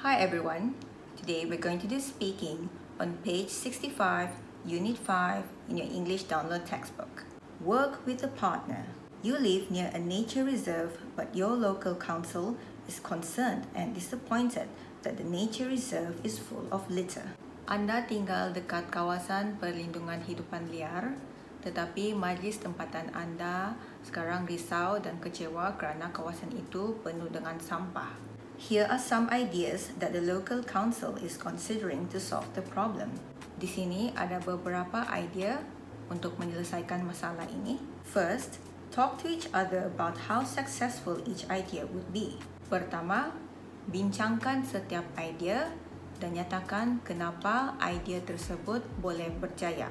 Hi everyone. Today we're going to do speaking on page 65, unit 5 in your English download textbook. Work with a partner. You live near a nature reserve but your local council is concerned and disappointed that the nature reserve is full of litter. Anda tinggal dekat kawasan perlindungan hidupan liar tetapi majlis tempatan anda sekarang risau dan kecewa kerana kawasan itu penuh dengan sampah. Here are some ideas that the local council is considering to solve the problem. Di sini ada beberapa idea untuk menyelesaikan masalah ini. First, talk to each other about how successful each idea would be. Pertama, bincangkan setiap idea dan nyatakan kenapa idea tersebut boleh berjaya.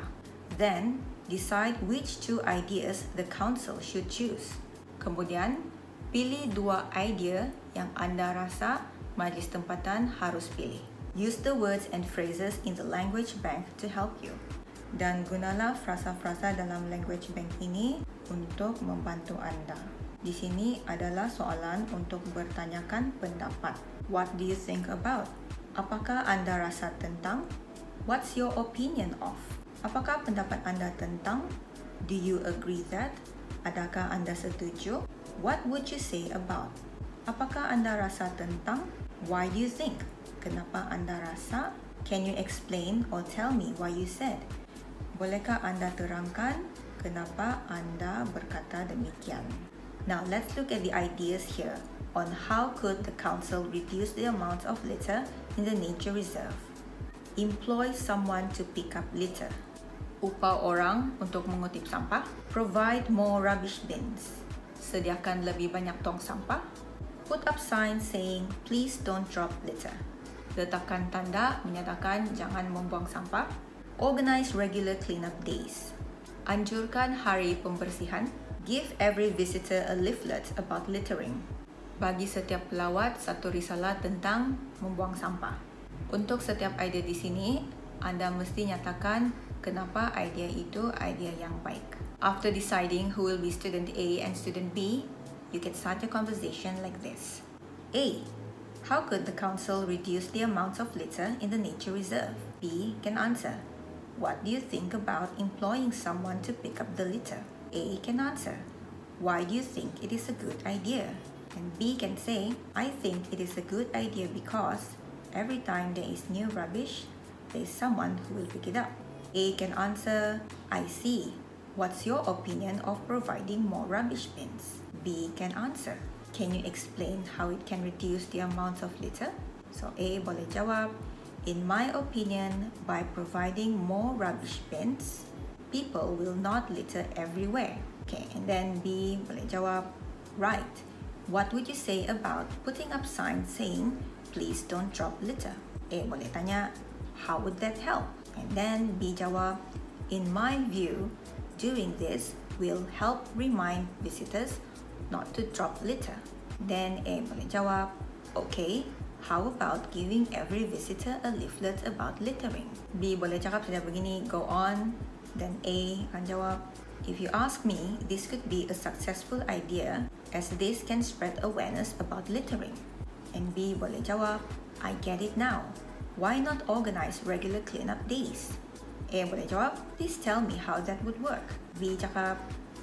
Then, decide which two ideas the council should choose. Kemudian, pilih dua idea yang anda rasa majlis tempatan harus pilih. Use the words and phrases in the language bank to help you. Dan gunalah frasa-frasa dalam language bank ini untuk membantu anda. Di sini adalah soalan untuk bertanyakan pendapat. What do you think about? Apakah anda rasa tentang? What's your opinion of? Apakah pendapat anda tentang? Do you agree that? Adakah anda setuju? What would you say about? Apakah anda rasa tentang? Why do you think? Kenapa anda rasa? Can you explain or tell me why you said? Bolehkah anda terangkan kenapa anda berkata demikian? Now let's look at the ideas here on how could the council reduce the amount of litter in the nature reserve. Employ someone to pick up litter upah orang untuk mengutip sampah, provide more rubbish bins, sediakan lebih banyak tong sampah, put up signs saying please don't drop litter, letakkan tanda menyatakan jangan membuang sampah, organize regular cleanup days, anjurkan hari pembersihan, give every visitor a leaflet about littering, bagi setiap pelawat satu risalah tentang membuang sampah. Untuk setiap idea di sini, anda mesti nyatakan kenapa idea itu idea yang baik. After deciding who will be student A and student B, you can start your conversation like this. A. How could the council reduce the amount of litter in the nature reserve? B can answer. What do you think about employing someone to pick up the litter? A can answer. Why do you think it is a good idea? And B can say, I think it is a good idea because every time there is new rubbish, there is someone who will pick it up. A can answer, I see. What's your opinion of providing more rubbish bins? B can answer, Can you explain how it can reduce the amount of litter? So A boleh jawab, In my opinion, by providing more rubbish bins, people will not litter everywhere. Okay, and then B boleh jawab, Right. What would you say about putting up signs saying, please don't drop litter? A boleh tanya, how would that help? And then B jawab, in my view, doing this will help remind visitors not to drop litter. Then A boleh jawab, okay, how about giving every visitor a leaflet about littering? B boleh cakap saja begini, go on. Then A akan jawab, if you ask me, this could be a successful idea as this can spread awareness about littering. And B boleh jawab, I get it now. Why not organize regular cleanup days? A boleh jawab, please tell me how that would work. B cakap,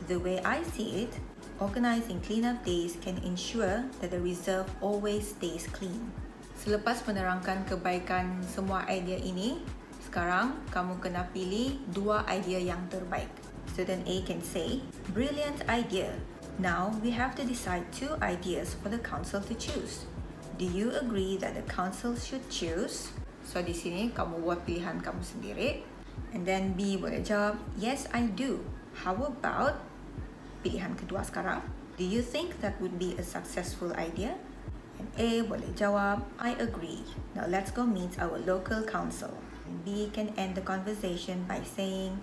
the way I see it, organizing cleanup days can ensure that the reserve always stays clean. Selepas menerangkan kebaikan semua idea ini, sekarang kamu kena pilih dua idea yang terbaik. Student A can say, brilliant idea. Now we have to decide two ideas for the council to choose. Do you agree that the council should choose? So di sini kamu buat pilihan kamu sendiri. And then B boleh jawab, yes I do. How about pilihan kedua sekarang? Do you think that would be a successful idea? And A boleh jawab, I agree. Now let's go meet our local council. And B can end the conversation by saying,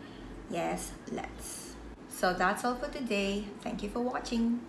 yes, let's. So that's all for today. Thank you for watching.